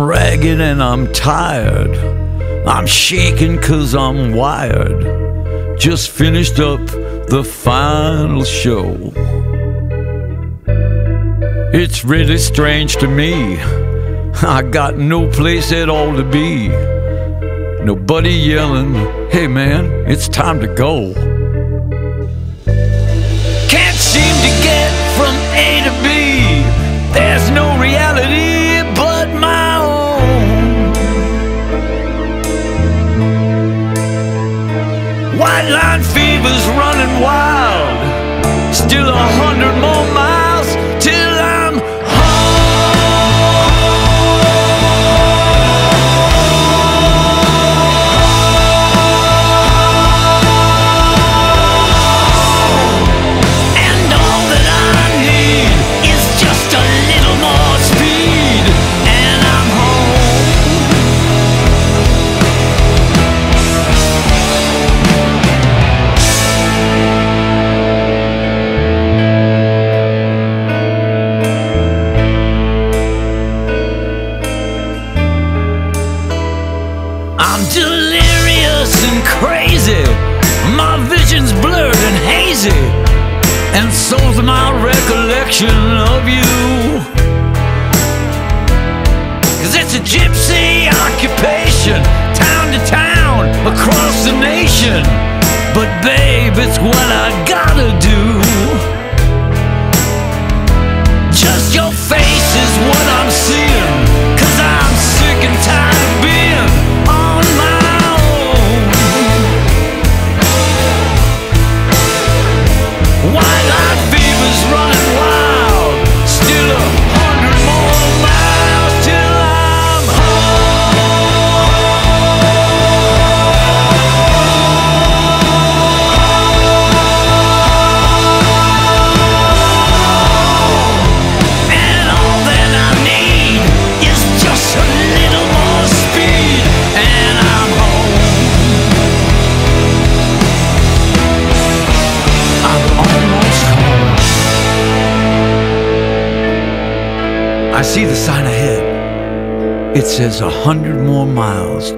ragged and I'm tired. I'm shaking cause I'm wired. Just finished up the final show. It's really strange to me. I got no place at all to be. Nobody yelling, hey man, it's time to go. White fever's running wild. I'm delirious and crazy. My vision's blurred and hazy. And so's my recollection of you. Cause it's a gypsy occupation, town to town, across the nation. But babe, it's what I gotta do. Just your face is what I'm seeing. I see the sign ahead. It says a hundred more miles